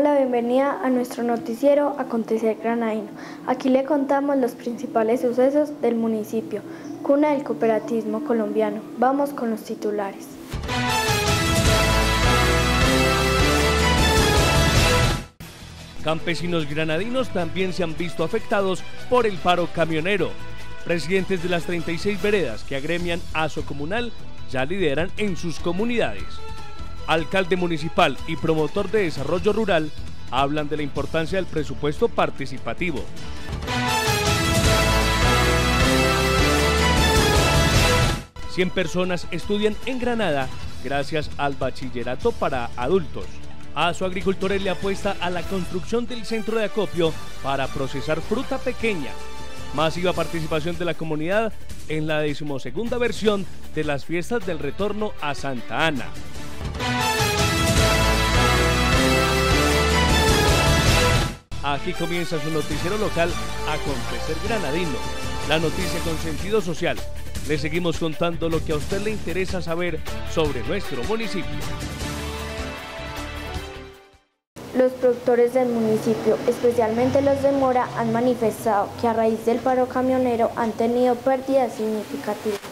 La bienvenida a nuestro noticiero Acontecer Granadino. Aquí le contamos los principales sucesos del municipio, cuna del cooperativismo colombiano. Vamos con los titulares. Campesinos granadinos también se han visto afectados por el paro camionero. Presidentes de las 36 veredas que agremian ASO Comunal ya lideran en sus comunidades. Alcalde municipal y promotor de desarrollo rural hablan de la importancia del presupuesto participativo. Cien personas estudian en Granada gracias al bachillerato para adultos. A su agricultores le apuesta a la construcción del centro de acopio para procesar fruta pequeña. Masiva participación de la comunidad en la decimosegunda versión de las fiestas del retorno a Santa Ana. Aquí comienza su noticiero local Acontecer Granadino, la noticia con sentido social. Le seguimos contando lo que a usted le interesa saber sobre nuestro municipio. Los productores del municipio, especialmente los de Mora, han manifestado que a raíz del paro camionero han tenido pérdidas significativas.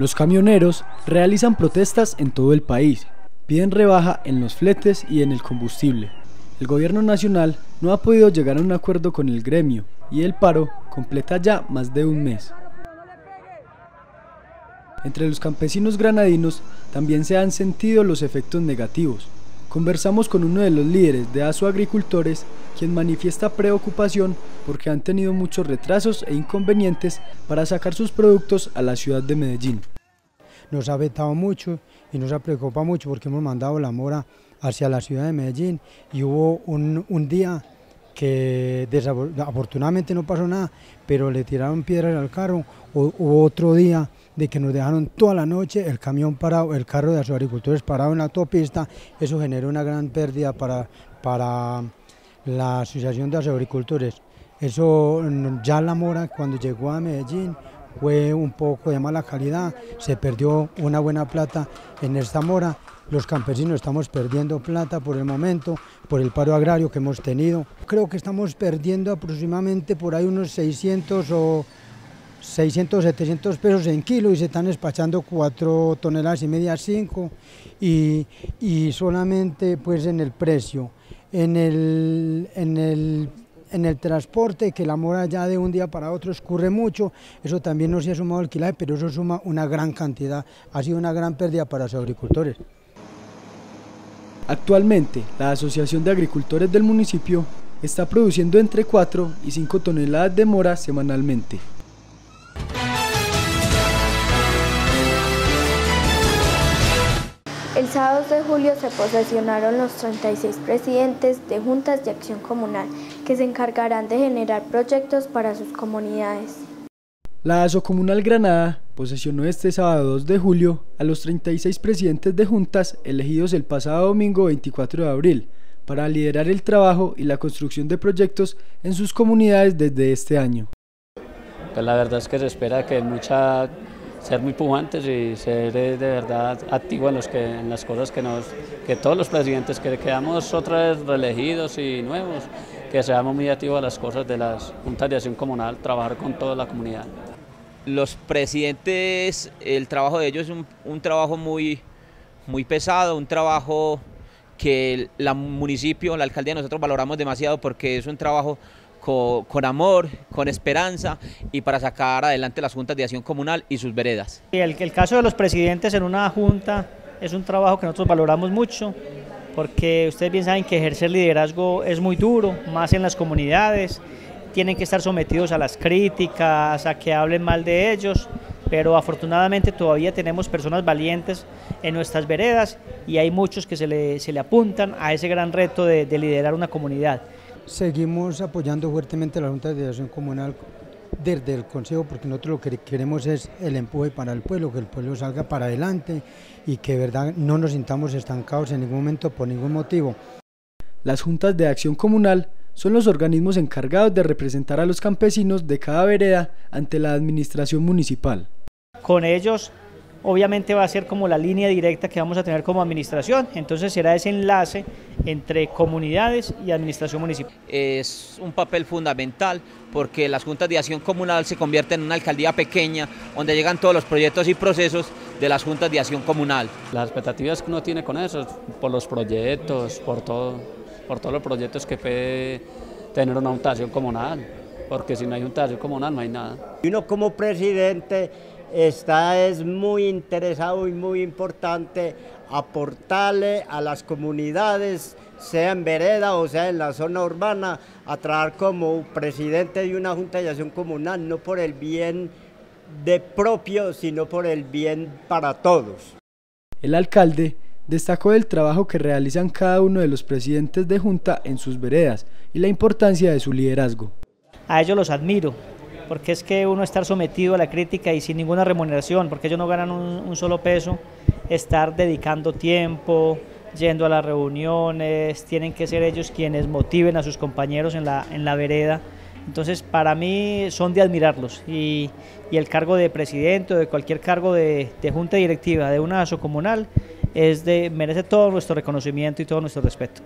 Los camioneros realizan protestas en todo el país, piden rebaja en los fletes y en el combustible. El gobierno nacional no ha podido llegar a un acuerdo con el gremio y el paro completa ya más de un mes. Entre los campesinos granadinos también se han sentido los efectos negativos. Conversamos con uno de los líderes de ASO Agricultores, quien manifiesta preocupación porque han tenido muchos retrasos e inconvenientes para sacar sus productos a la ciudad de Medellín. Nos ha afectado mucho y nos ha preocupado mucho porque hemos mandado la mora hacia la ciudad de Medellín y hubo un, día que afortunadamente no pasó nada, pero le tiraron piedras al carro, o, otro día de que nos dejaron toda la noche el camión parado, el carro de los agricultores parado en la autopista, eso generó una gran pérdida para, para la Asociación de Agricultores. Eso ya la mora cuando llegó a Medellín fue un poco de mala calidad, se perdió una buena plata en esta mora, los campesinos estamos perdiendo plata por el momento, por el paro agrario que hemos tenido. Creo que estamos perdiendo aproximadamente por ahí unos 600 o 600, 700 pesos en kilo y se están despachando 4 toneladas y media, 5 y, y, solamente pues en el precio, en el, en el, en el transporte, que la mora ya de un día para otro escurre mucho, eso también no se ha sumado al pero eso suma una gran cantidad, ha sido una gran pérdida para los agricultores. Actualmente, la Asociación de Agricultores del municipio está produciendo entre 4 y 5 toneladas de mora semanalmente. El sábado de julio se posesionaron los 36 presidentes de juntas de acción comunal que se encargarán de generar proyectos para sus comunidades. La ASO Comunal Granada posesionó este sábado 2 de julio a los 36 presidentes de juntas elegidos el pasado domingo 24 de abril para liderar el trabajo y la construcción de proyectos en sus comunidades desde este año. Pues la verdad es que se espera que mucha ser muy pujantes y ser de verdad activos en, los que, las cosas que nos, que todos los presidentes que quedamos otra vez reelegidos y nuevos, que seamos muy activos a las cosas de las juntas de acción comunal, trabajar con toda la comunidad. Los presidentes, el trabajo de ellos es un, trabajo muy, muy pesado, un trabajo que el municipio, la alcaldía, nosotros valoramos demasiado porque es un trabajo con, amor, con esperanza y para sacar adelante las juntas de acción comunal y sus veredas. El, caso de los presidentes en una junta es un trabajo que nosotros valoramos mucho porque ustedes bien saben que ejercer liderazgo es muy duro, más en las comunidades, tienen que estar sometidos a las críticas, a que hablen mal de ellos, pero afortunadamente todavía tenemos personas valientes en nuestras veredas y hay muchos que se le, apuntan a ese gran reto de liderar una comunidad. Seguimos apoyando fuertemente la Junta de Acción Comunal desde el Consejo porque nosotros lo que queremos es el empuje para el pueblo, que el pueblo salga para adelante y que de verdad no nos sintamos estancados en ningún momento por ningún motivo. Las juntas de acción comunal son los organismos encargados de representar a los campesinos de cada vereda ante la administración municipal. Con ellos obviamente va a ser como la línea directa que vamos a tener como administración, entonces será ese enlace entre comunidades y administración municipal. Es un papel fundamental porque las juntas de acción comunal se convierten en una alcaldía pequeñña donde llegan todos los proyectos y procesos de las juntas de acción comunal. Las expectativas que uno tiene con eso, por los proyectos, por, todo, por todos los proyectos que puede tener una junta de acción comunal, porque si no hay junta de acción comunal no hay nada. Y uno como presidente está es muy interesado y muy importante aportarle a las comunidades, sea en vereda o sea en la zona urbana, a trabajar como presidente de una junta de acción comunal, no por el bien de propio, sino por el bien para todos. El alcalde destacó el trabajo que realizan cada uno de los presidentes de junta en sus veredas y la importancia de su liderazgo. A ellos los admiro, porque es que uno estar sometido a la crítica y sin ninguna remuneración, porque ellos no ganan un, solo peso, estar dedicando tiempo, yendo a las reuniones, tienen que ser ellos quienes motiven a sus compañeros en la, en la vereda entonces, para mí son de admirarlos y, el cargo de presidente o de cualquier cargo de, junta directiva de una ASO comunal es de, merece todo nuestro reconocimiento y todo nuestro respeto.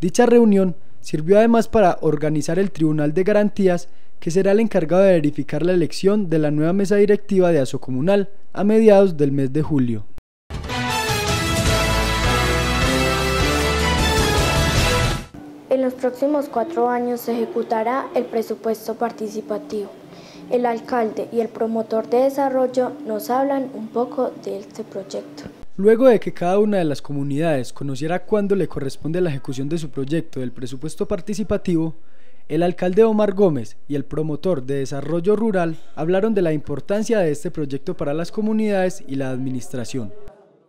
Dicha reunión sirvió además para organizar el Tribunal de Garantías que será el encargado de verificar la elección de la nueva mesa directiva de ASO Comunal a mediados del mes de julio. En los próximos cuatro años se ejecutará el presupuesto participativo. El alcalde y el promotor de desarrollo nos hablan un poco de este proyecto. Luego de que cada una de las comunidades conociera cuándo le corresponde la ejecución de su proyecto del presupuesto participativo, el alcalde Omar Gómez y el promotor de desarrollo rural hablaron de la importancia de este proyecto para las comunidades y la administración.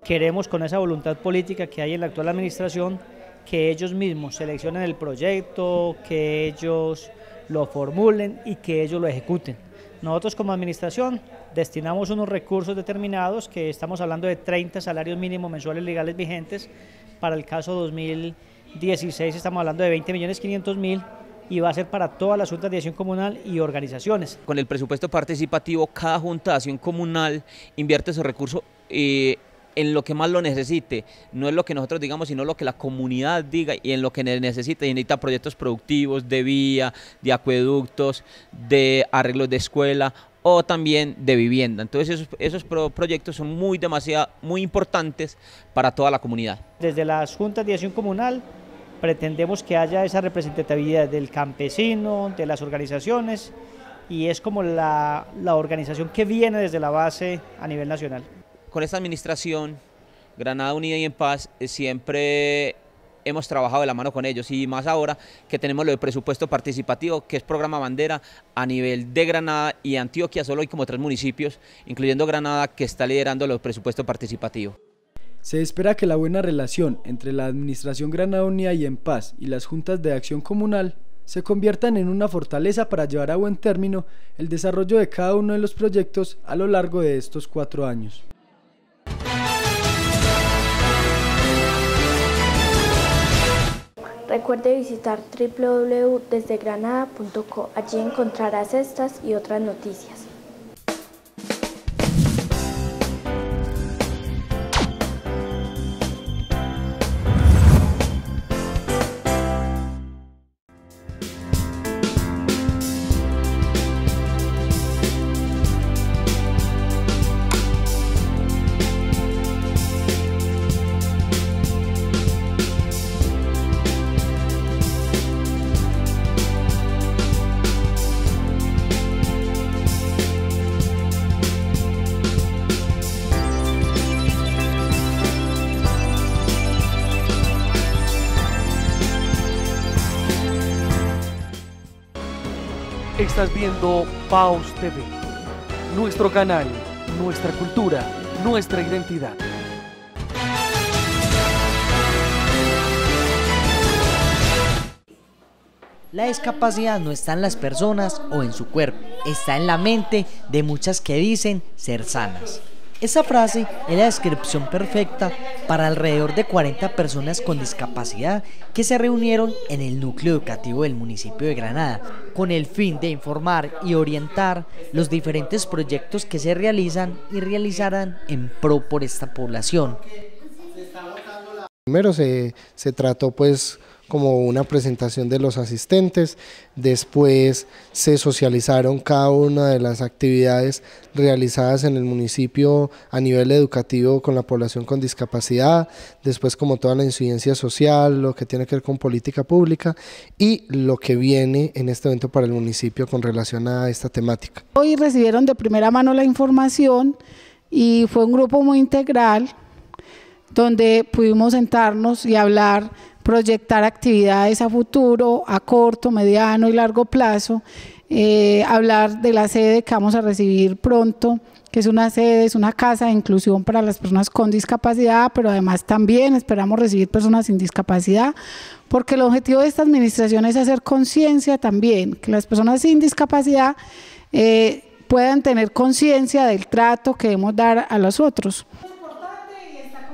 Queremos con esa voluntad política que hay en la actual administración que ellos mismos seleccionen el proyecto, que ellos lo formulen y que ellos lo ejecuten. Nosotros como administración destinamos unos recursos determinados, que estamos hablando de 30 salarios mínimos mensuales legales vigentes, para el caso 2016 estamos hablando de 20 millones 500 mil y va a ser para todas las juntas de acción comunal y organizaciones. Con el presupuesto participativo, cada junta de acción comunal invierte su recurso eh, en lo que más lo necesite, no es lo que nosotros digamos, sino lo que la comunidad diga y en lo que necesite. Y necesita proyectos productivos de vía, de acueductos, de arreglos de escuela o también de vivienda. Entonces esos, proyectos son muy, demasiado, muy importantes para toda la comunidad. Desde las juntas de acción comunal pretendemos que haya esa representatividad del campesino, de las organizaciones y es como la organización que viene desde la base a nivel nacional con esta administración, Granada Unida y en Paz, eh, siempre hemos trabajado de la mano con ellos y más ahora que tenemos lo de presupuesto participativo, que es programa bandera a nivel de Granada y Antioquia, solo hay como tres municipios, incluyendo Granada, que está liderando los presupuesto participativo. Se espera que la buena relación entre la Administración Granada Unida y en Paz y las juntas de acción comunal se conviertan en una fortaleza para llevar a buen término el desarrollo de cada uno de los proyectos a lo largo de estos cuatro años. Recuerde visitar www.desdegranada.co. Allí encontrarás estas y otras noticias. Estás viendo Paus TV, nuestro canal, nuestra cultura, nuestra identidad. La discapacidad no está en las personas o en su cuerpo, está en la mente de muchas que dicen ser sanas. Esa frase es la descripción perfecta para alrededor de 40 personas con discapacidad que se reunieron en el núcleo educativo del municipio de Granada con el fin de informar y orientar los diferentes proyectos que se realizan y realizarán en pro por esta población. Primero se, se trató pues como una presentación de los asistentes, después se socializaron cada una de las actividades realizadas en el municipio a nivel educativo con la población con discapacidad, después como toda la incidencia social, lo que tiene que ver con política pública y lo que viene en este evento para el municipio con relación a esta temática. Hoy recibieron de primera mano la información y fue un grupo muy integral donde pudimos sentarnos y hablar proyectar actividades a futuro, a corto, mediano y largo plazo, eh, hablar de la sede que vamos a recibir pronto, que es una sede, es una casa de inclusión para las personas con discapacidad, pero además también esperamos recibir personas sin discapacidad, porque el objetivo de esta administración es hacer conciencia también, que las personas sin discapacidad eh, puedan tener conciencia del trato que debemos dar a los otros.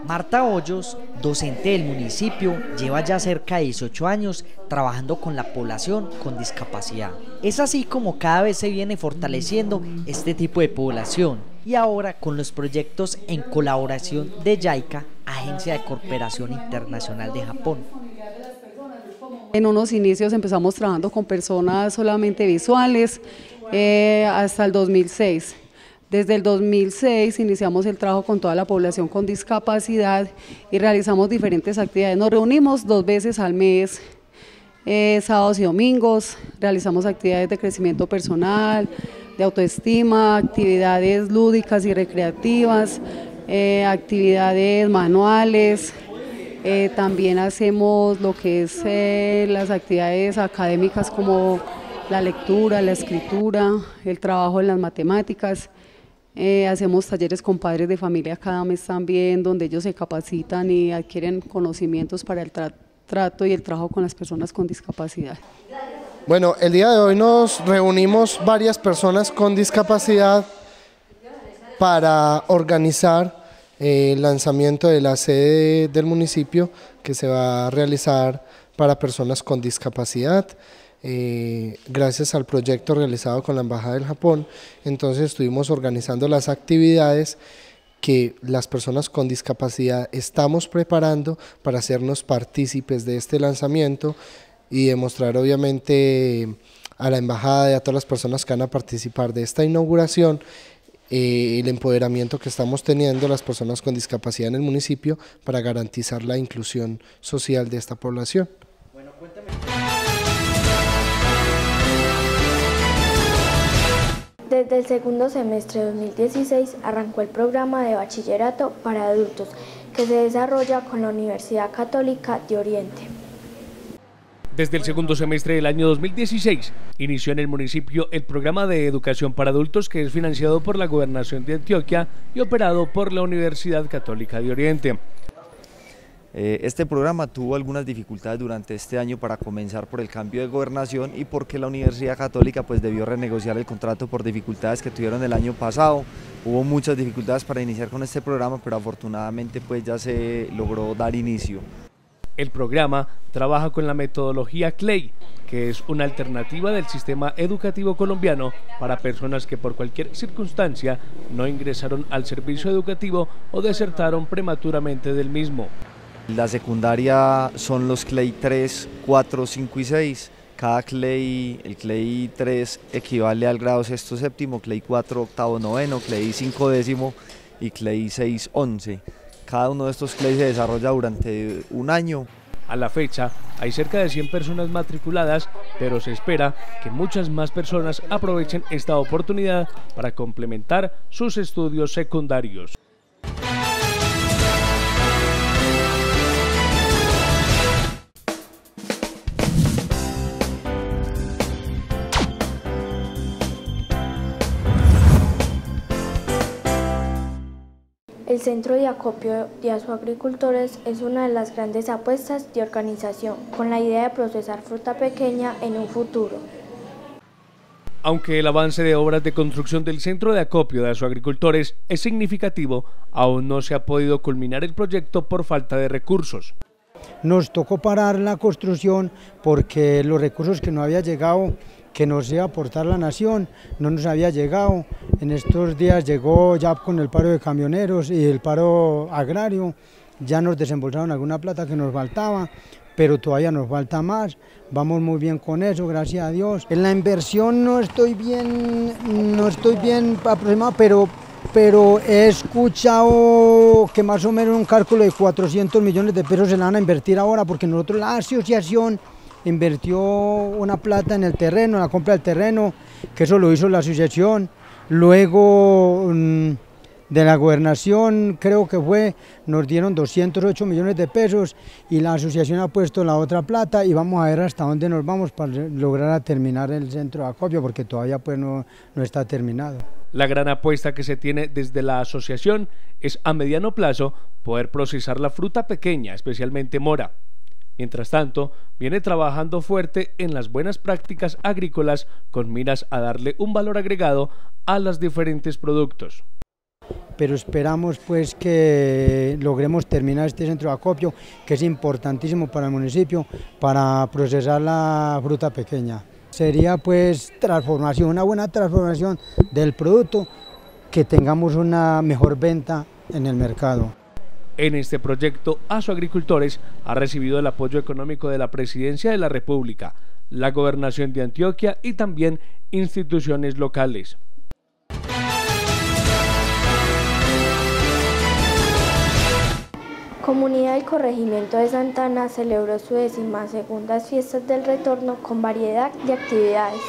Marta Hoyos, docente del municipio, lleva ya cerca de 18 años trabajando con la población con discapacidad. Es así como cada vez se viene fortaleciendo este tipo de población y ahora con los proyectos en colaboración de JICA, Agencia de Cooperación Internacional de Japón. En unos inicios empezamos trabajando con personas solamente visuales eh, hasta el 2006 desde el 2006 iniciamos el trabajo con toda la población con discapacidad y realizamos diferentes actividades. Nos reunimos dos veces al mes, eh, sábados y domingos, realizamos actividades de crecimiento personal, de autoestima, actividades lúdicas y recreativas, eh, actividades manuales, eh, también hacemos lo que es las actividades académicas como la lectura, la escritura, el trabajo en las matemáticas. Eh, hacemos talleres con padres de familia cada mes también, donde ellos se capacitan y adquieren conocimientos para el trato y el trabajo con las personas con discapacidad. Bueno, el día de hoy nos reunimos varias personas con discapacidad para organizar eh, el lanzamiento de la sede del municipio que se va a realizar para personas con discapacidad. Eh, gracias al proyecto realizado con la Embajada del Japón, entonces estuvimos organizando las actividades que las personas con discapacidad estamos preparando para hacernos partícipes de este lanzamiento y demostrar obviamente a la embajada y a todas las personas que van a participar de esta inauguración eh, el empoderamiento que estamos teniendo las personas con discapacidad en el municipio para garantizar la inclusión social de esta población. Bueno, Desde el segundo semestre de 2016 arrancó el programa de bachillerato para adultos que se desarrolla con la Universidad Católica de Oriente. Desde el segundo semestre del año 2016 inició en el municipio el programa de educación para adultos que es financiado por la Gobernación de Antioquia y operado por la Universidad Católica de Oriente. Eh, este programa tuvo algunas dificultades durante este año para comenzar por el cambio de gobernación y porque la Universidad Católica pues debió renegociar el contrato por dificultades que tuvieron el año pasado. Hubo muchas dificultades para iniciar con este programa, pero afortunadamente pues ya se logró dar inicio. El programa trabaja con la metodología CLEI, que es una alternativa del sistema educativo colombiano para personas que por cualquier circunstancia no ingresaron al servicio educativo o desertaron prematuramente del mismo. La secundaria son los CLEI 3, 4, 5 y 6. Cada CLEI, el CLEI 3 equivale al grado sexto séptimo, CLEI 4 octavo noveno, CLEI 5 décimo y CLEI 6 11. Cada uno de estos CLEI se desarrolla durante un año. A la fecha hay cerca de 100 personas matriculadas, pero se espera que muchas más personas aprovechen esta oportunidad para complementar sus estudios secundarios. Centro de Acopio de Azuagricultores es una de las grandes apuestas de organización con la idea de procesar fruta pequeña en un futuro. Aunque el avance de obras de construcción del centro de acopio de agricultores es significativo, aún no se ha podido culminar el proyecto por falta de recursos. Nos tocó parar la construcción porque los recursos que no había llegado, que nos iba a aportar la nación, no nos había llegado. En estos días llegó ya con el paro de camioneros y el paro agrario, ya nos desembolsaron alguna plata que nos faltaba, pero todavía nos falta más. Vamos muy bien con eso, gracias a Dios. En la inversión no estoy bien, no estoy bien aproximado, pero, pero he escuchado que más o menos un cálculo de 400 millones de pesos se van a invertir ahora, porque nosotros la asociación invirtió una plata en el terreno, en la compra del terreno, que eso lo hizo la asociación. Luego... Mm, de la gobernación creo que fue, nos dieron 208 millones de pesos y la asociación ha puesto la otra plata y vamos a ver hasta dónde nos vamos para lograr terminar el centro de acopio porque todavía pues no, no está terminado. La gran apuesta que se tiene desde la asociación es a mediano plazo poder procesar la fruta pequeña, especialmente mora. Mientras tanto, viene trabajando fuerte en las buenas prácticas agrícolas con miras a darle un valor agregado a los diferentes productos pero esperamos pues que logremos terminar este centro de acopio, que es importantísimo para el municipio, para procesar la fruta pequeña. Sería pues transformación, una buena transformación del producto, que tengamos una mejor venta en el mercado. En este proyecto, ASO Agricultores ha recibido el apoyo económico de la Presidencia de la República, la Gobernación de Antioquia y también instituciones locales. Comunidad del Corregimiento de Santana celebró su décima segundas fiestas del retorno con variedad de actividades.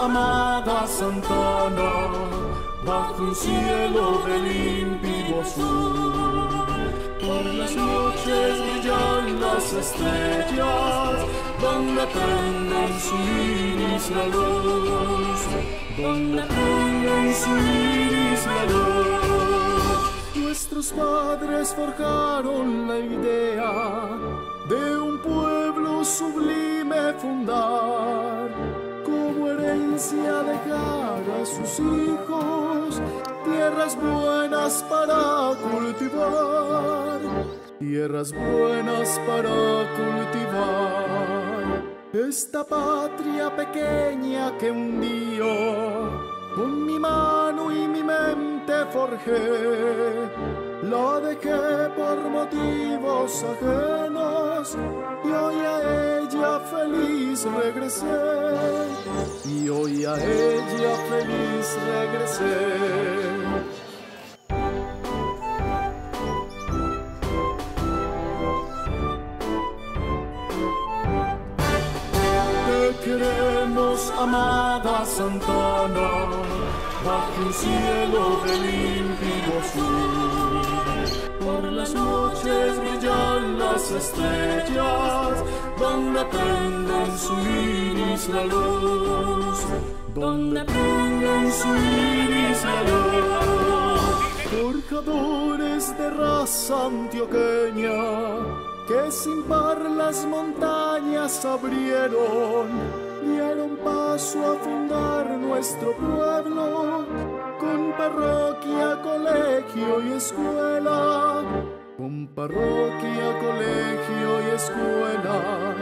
Amada Santana, bajo un cielo de límpido azul por las noches brillan las estrellas, donde prenden su iris la luz, donde prenden su iris la luz. Nuestros padres forjaron la idea de un pueblo sublime fundar, herencia dejar a sus hijos tierras buenas para cultivar, tierras buenas para cultivar. Esta patria pequeña que un día con mi mano y mi mente forjé, la dejé por motivos ajenos y hoy a ella feliz regresé. Regresé. queremos, amada Santana, bajo un cielo de límpido azul. Por las noches las estrellas, donde prenden su iris la luz, donde prenden su iris la luz. Forjadores de raza antioqueña, que sin par las montañas abrieron, dieron paso a fundar nuestro pueblo con parroquia, colegio y escuela, con parroquia, colegio y escuela.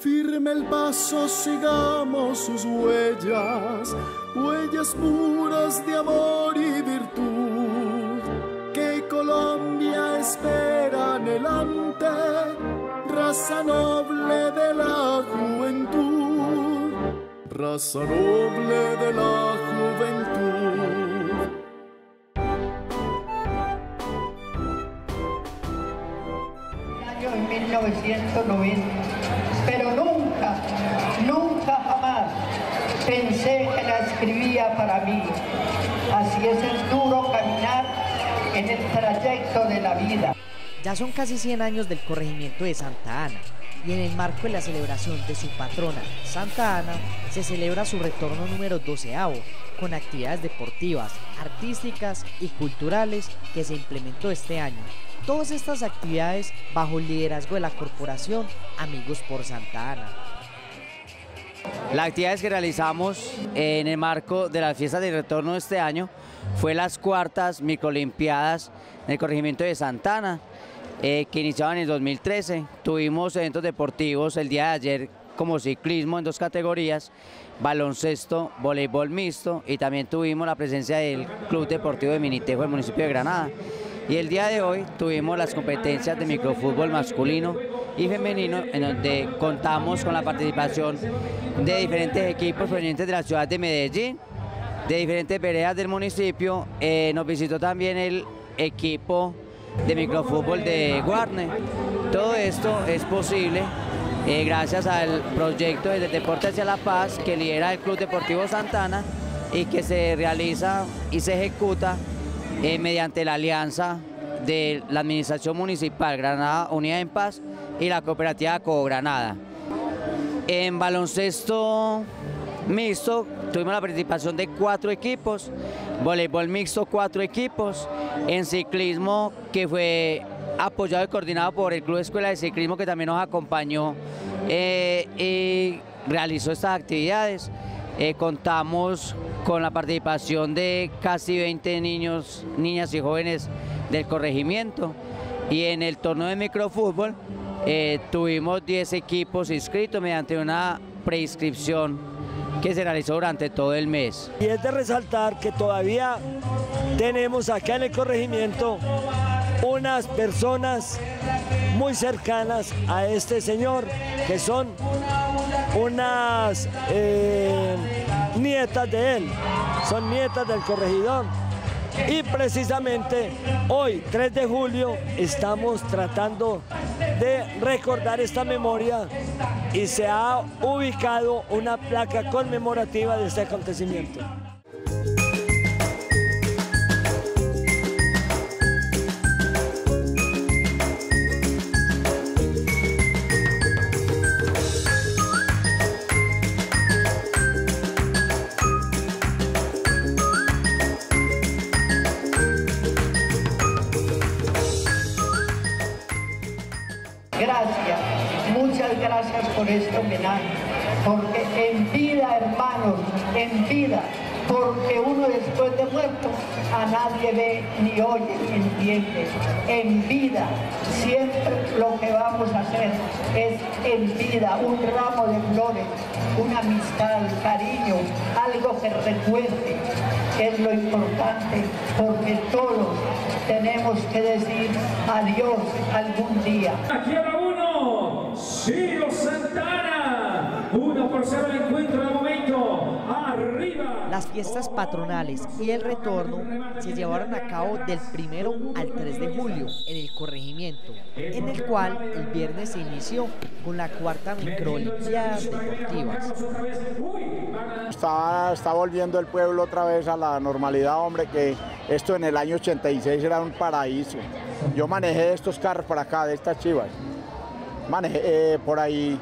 Firme el paso, sigamos sus huellas, huellas puras de amor y virtud, que Colombia espera anhelante raza noble de la juventud, raza noble de la juventud. 1990, pero nunca, nunca jamás pensé que la escribía para mí. Así es el duro caminar en el trayecto de la vida. Ya son casi 100 años del corregimiento de Santa Ana y en el marco de la celebración de su patrona, Santa Ana, se celebra su retorno número 12 con actividades deportivas, artísticas y culturales que se implementó este año. Todas estas actividades bajo el liderazgo de la corporación Amigos por Santa Ana. Las actividades que realizamos en el marco de las fiestas de retorno de este año fue las cuartas microlimpiadas en el corregimiento de Santana, eh, que iniciaban en el 2013. Tuvimos eventos deportivos el día de ayer como ciclismo en dos categorías, baloncesto, voleibol mixto y también tuvimos la presencia del Club Deportivo de Minitejo del municipio de Granada. Y el día de hoy tuvimos las competencias de microfútbol masculino y femenino, en donde contamos con la participación de diferentes equipos provenientes de la ciudad de Medellín, de diferentes veredas del municipio. Eh, nos visitó también el equipo de microfútbol de Guarne. Todo esto es posible eh, gracias al proyecto de Deporte hacia la Paz que lidera el Club Deportivo Santana y que se realiza y se ejecuta eh, mediante la alianza de la Administración Municipal Granada Unida en Paz y la Cooperativa Co Granada. En baloncesto mixto tuvimos la participación de cuatro equipos, voleibol mixto cuatro equipos, en ciclismo que fue apoyado y coordinado por el Club Escuela de Ciclismo que también nos acompañó eh, y realizó estas actividades. Eh, contamos con la participación de casi 20 niños, niñas y jóvenes del corregimiento y en el torneo de microfútbol eh, tuvimos 10 equipos inscritos mediante una preinscripción que se realizó durante todo el mes. Y es de resaltar que todavía tenemos acá en el corregimiento unas personas muy cercanas a este señor, que son unas eh, nietas de él, son nietas del corregidor. Y precisamente hoy, 3 de julio, estamos tratando de recordar esta memoria y se ha ubicado una placa conmemorativa de este acontecimiento. Este homenaje, porque en vida, hermanos, en vida, porque uno después de muerto a nadie ve, ni oye, ni entiende. En vida, siempre lo que vamos a hacer es en vida, un ramo de flores, una amistad, cariño, algo que recuerde, es lo importante, porque todos tenemos que decir adiós algún día. Ciro Santana, una por cero el encuentro de momento, arriba. Las fiestas patronales y el retorno se llevaron a cabo del primero al 3 de julio en el corregimiento, en el cual el viernes se inició con la cuarta microolimpiadas deportivas. Está, está volviendo el pueblo otra vez a la normalidad, hombre, que esto en el año 86 era un paraíso. Yo manejé estos carros para acá, de estas chivas manejé eh, por ahí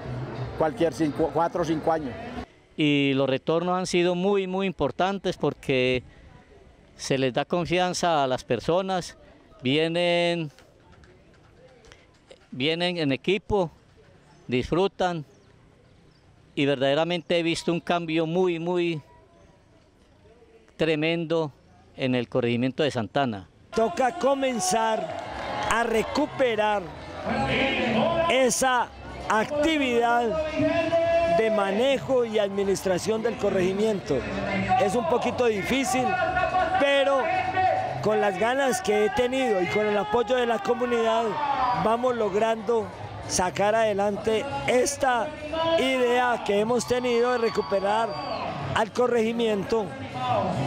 cualquier cinco, cuatro o cinco años. Y los retornos han sido muy, muy importantes porque se les da confianza a las personas, vienen, vienen en equipo, disfrutan y verdaderamente he visto un cambio muy, muy tremendo en el corregimiento de Santana. Toca comenzar a recuperar esa actividad de manejo y administración del corregimiento. Es un poquito difícil, pero con las ganas que he tenido y con el apoyo de la comunidad vamos logrando sacar adelante esta idea que hemos tenido de recuperar al corregimiento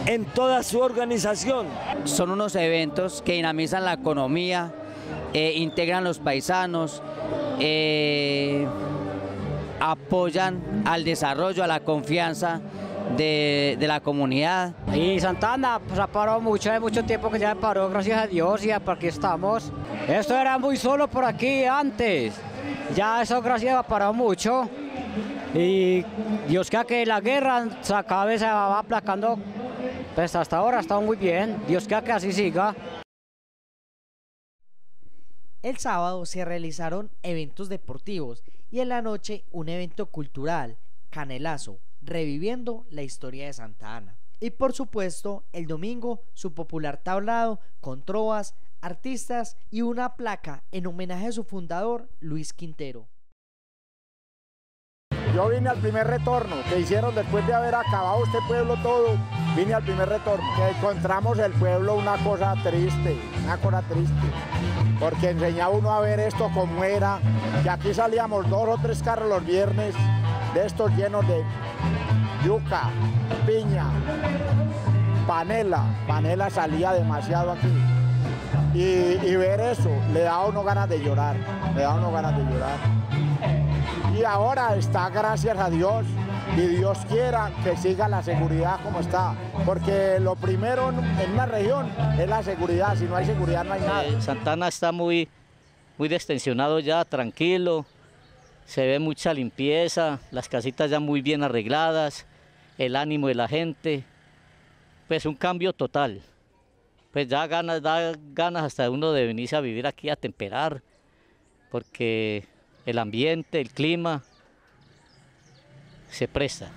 en toda su organización. Son unos eventos que dinamizan la economía, eh, integran los paisanos, eh, apoyan al desarrollo, a la confianza de, la comunidad. Y Santana pues, ha parado mucho, hay mucho tiempo que ya paró, gracias a Dios, y aquí estamos. Esto era muy solo por aquí antes, ya eso gracias ha parado mucho. Y Dios quiera que la guerra se acabe, se va aplacando. Pues hasta ahora ha estado muy bien. Dios quiera que así siga. El sábado se realizaron eventos deportivos y en la noche un evento cultural, Canelazo, reviviendo la historia de Santa Ana. Y por supuesto, el domingo su popular tablado con trovas, artistas y una placa en homenaje a su fundador, Luis Quintero. Yo vine al primer retorno que hicieron después de haber acabado este pueblo todo. Vine al primer retorno. Que encontramos el pueblo una cosa triste, una cosa triste. Porque enseñaba uno a ver esto como era. Y aquí salíamos dos o tres carros los viernes de estos llenos de yuca, piña, panela. Panela salía demasiado aquí. Y, ver eso le da uno ganas de llorar. Le da uno ganas de llorar y ahora está gracias a Dios y Dios quiera que siga la seguridad como está, porque lo primero en una región es la seguridad, si no hay seguridad no hay nada. Eh, Santana está muy, muy destensionado ya, tranquilo, se ve mucha limpieza, las casitas ya muy bien arregladas, el ánimo de la gente, pues un cambio total. Pues ya da ganas hasta uno de venirse a vivir aquí a temperar, porque el ambiente, el clima, se presta.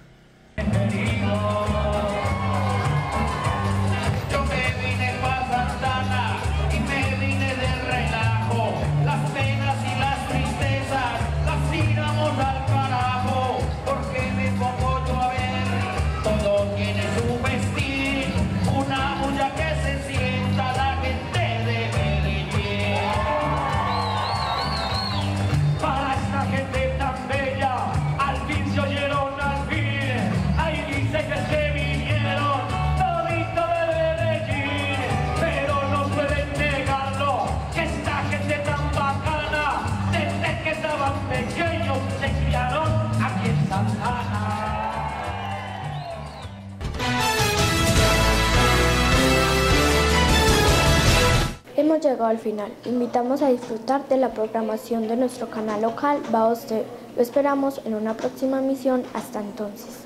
Hemos llegado al final. Invitamos a disfrutar de la programación de nuestro canal local Baos TV. Lo esperamos en una próxima emisión. Hasta entonces.